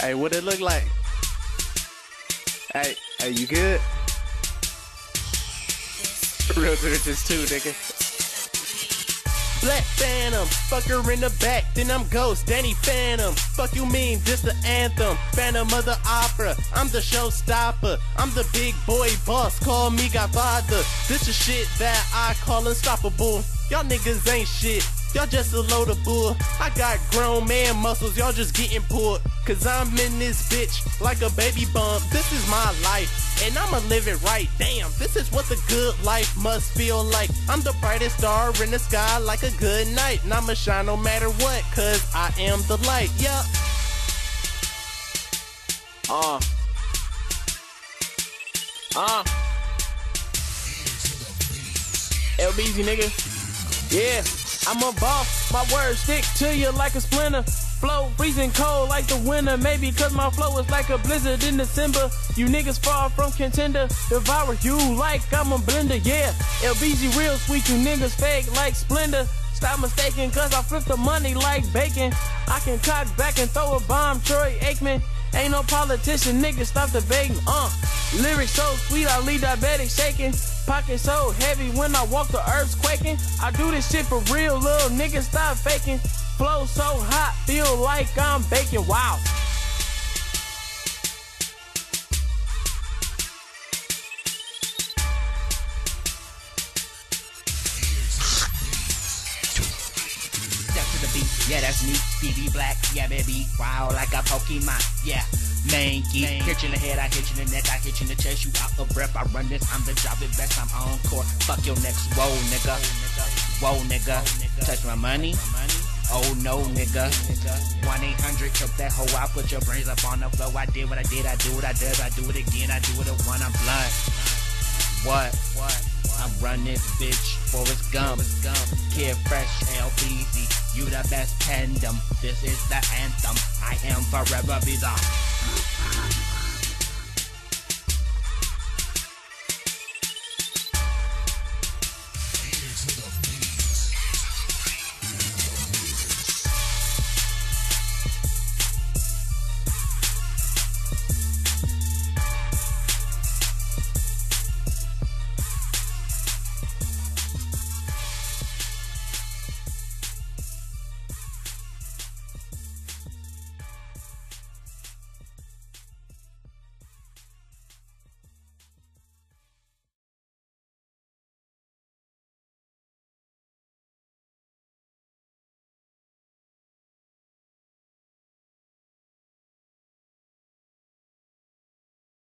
Hey, what it look like? Hey, hey, you good? Real riches too, nigga. Black Phantom, fucker in the back, then I'm Ghost, Danny Phantom. Fuck you mean, this the anthem. Phantom of the opera, I'm the showstopper. I'm the big boy boss, call me Godfather. This is shit that I call unstoppable. Y'all niggas ain't shit. Y'all just a load of bull. I got grown man muscles, y'all just getting pulled. Cause I'm in this bitch like a baby bump. This is my life, and I'ma live it right. Damn, this is what the good life must feel like. I'm the brightest star in the sky like a good night. And I'ma shine no matter what, cause I am the light. Yeah. Uh. Uh. LBZ nigga. Yeah. I'm a boss, my words stick to you like a splinter. Flow freezing cold like the winter. Maybe cause my flow is like a blizzard in December. You niggas far from contender. Devour you like I'm a blender, yeah. LBZ real sweet, you niggas fake like Splenda. Stop mistaking, cause I flip the money like bacon. I can cock back and throw a bomb, Troy Aikman. Ain't no politician, nigga, stop debating, uh. Lyrics so sweet, I leave diabetic shaking. Pocket so heavy when I walk the earth's quaking. I do this shit for real, little niggas stop faking. Flow so hot, feel like I'm baking. Wow. Yeah, that's me. BB Black, yeah, baby. Wow, like a Pokemon, yeah. Manky, hit you in the head, I hit you in the neck, I hit you in the chest, you out of breath. I run this, I'm the job at best, I'm on court. Fuck your next, whoa, nigga. Whoa, nigga. Touch my money. Oh no, nigga. 1 800, choke that hoe out, put your brains up on the floor. I did what I did, I do what I did, I do it again, I do it when I'm blunt. What? What? I'm running, bitch, Forrest Gump. Kidd Fresh, LBZ, you the best tandem. This is the anthem. I am forever bizarre.